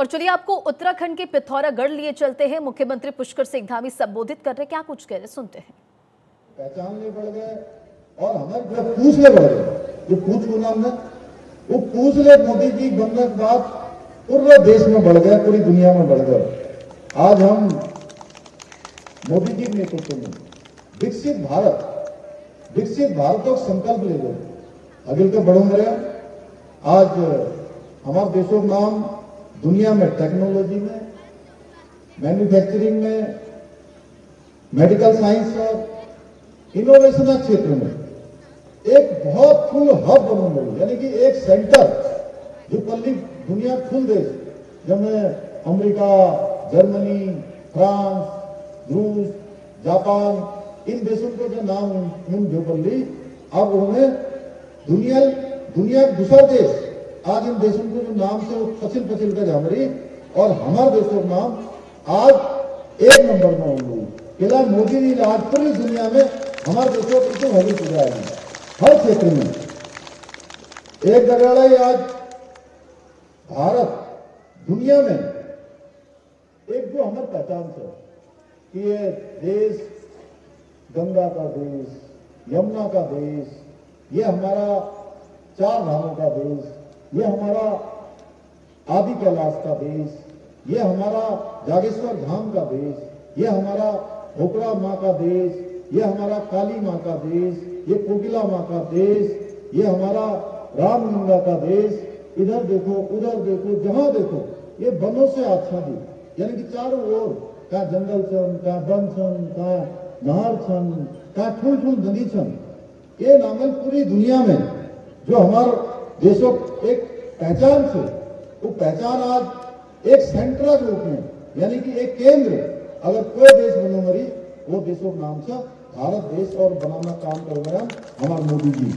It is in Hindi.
और चलिए आपको उत्तराखंड के पिथौरागढ़ लिए चलते हैं। मुख्यमंत्री पुष्कर सिंह धामी संबोधित कर रहे क्या कुछ कह रहे सुनते हैं। पहचानने बढ़ गए और हमारे जो पूछले बढ़ गए। जो पूछ बोला हमने, वो पूछले मोदी जी बनने के बाद पूरे देश में बढ़ गए पूरी दुनिया में बढ़ गए आज हम मोदी जी के नेतृत्व में विकसित भारत विकसित भारत का संकल्प ले गए अगिल के मेरे आज हमारे देशों का नाम दुनिया में टेक्नोलॉजी में मैन्युफैक्चरिंग में मेडिकल साइंस और इनोवेशन के क्षेत्र में एक बहुत फुल हब लगी यानी कि एक सेंटर जो पल्ली दुनिया फुल देश जिनमें अमेरिका, जर्मनी, फ्रांस, रूस, जापान, इन देशों के जो नाम उन जो पल्ली, अब उन्हें दुनिया दुनिया दूसरा देश आज इन देशों के जो नाम से वो फसिल पचिल कर जामरी और हमारे देशों का नाम आज एक नंबर में होंगे। केला मोदी जी ने आज पूरी दुनिया में हमारे देशों को पूजा हर क्षेत्र में। एक जगह ही आज भारत दुनिया में एक जो हमारे पहचान से कि ये देश गंगा का देश, यमुना का देश, ये हमारा चार धामों का देश ये हमारा आदि कैलाश का देश ये हमारा जागेश्वर धाम का देश ये हमारा भोकरा माँ का देश ये हमारा काली माँ का देश ये कोकिला माँ का देश ये हमारा रामगंगा का देश इधर देखो, उधर देखो, जहाँ देखो, ये वनों से आच्छादित, यानी कि चारों ओर, का जंगल छन, का वन छन, का नहर छन, का ठूल ठूल नदी छन, ये नामल पूरी दुनिया में, जो हमारे देशों एक पहचान से, वो पहचान आज एक सेंटर के रूप में, यानी कि एक केंद्र, अगर कोई देश बनो मरी वो देशों नाम से भारत देश और बनाना काम कर रहे हैं हमारे मोदी जी।